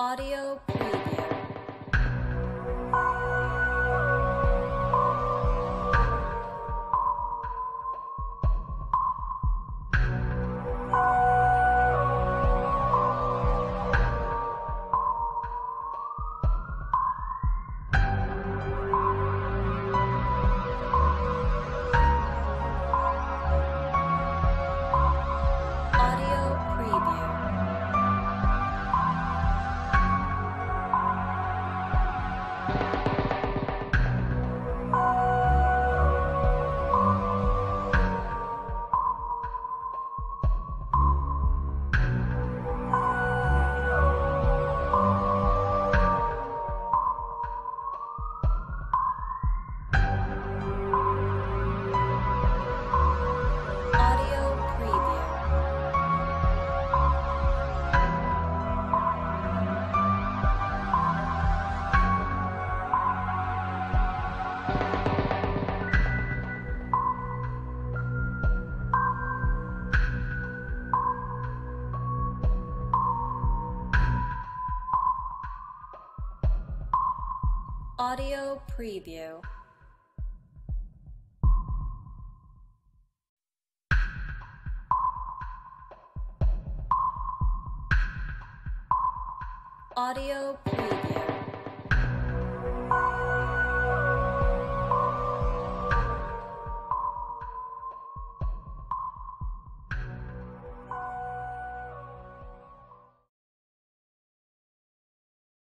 Audio preview. Audio preview. Audio preview.